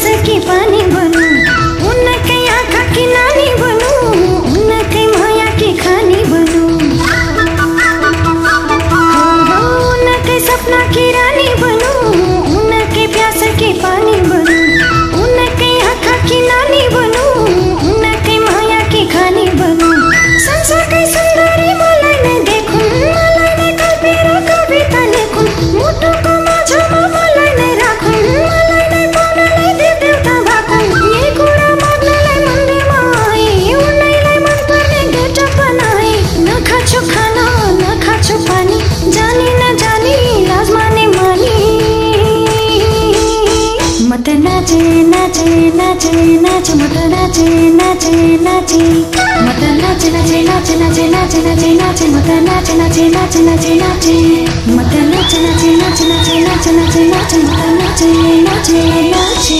उसके पानी बनो। নাচে নাচে মতো নাচে নাচে নাচে মতো নাচে নাচে নাচে নাচে নাচে নাচে নাচে মতো নাচে নাচে নাচে নাচে নাচে মতো নাচে নাচে নাচে নাচে নাচে নাচে নাচে মতো নাচে নাচে নাচে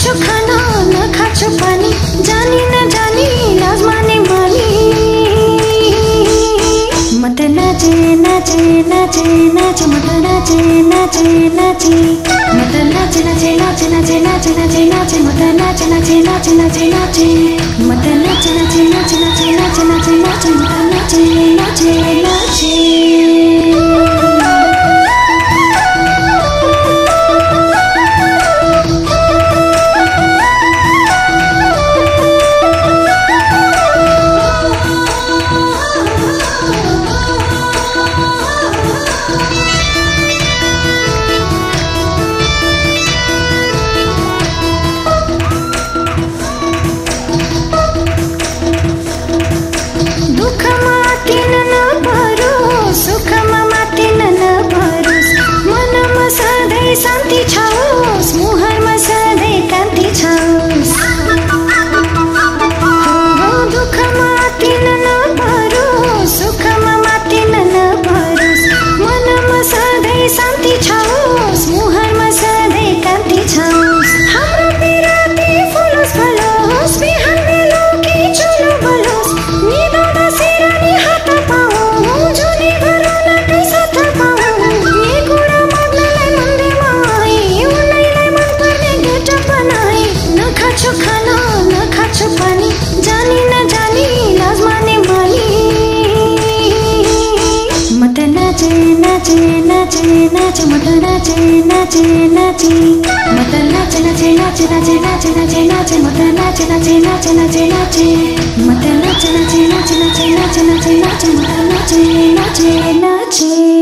खान्छु खाना पानी जानी नजानी लाज माने मानी मत नाचे नाचे नाचे नाच मत नाचे नाचे नाचे मत नाचे नाचे नाचे नाचे नाचे नाचे नाचे मत नाचे नाचे नाचे नाचे नाचे मत नाचे नाचे नाचे नाचे नाचे नाचे नाचे मत नाचे नाचे नाचे नाचे নাচে নাচে মটল নাচে নাচে নাচে মটল নাচে নাচে নাচে নাচে নাচে নাচে নাচে মটল নাচে নাচে নাচে নাচে নাচে মটল নাচে নাচে নাচে নাচে নাচে নাচে নাচে মটল নাচে নাচে নাচে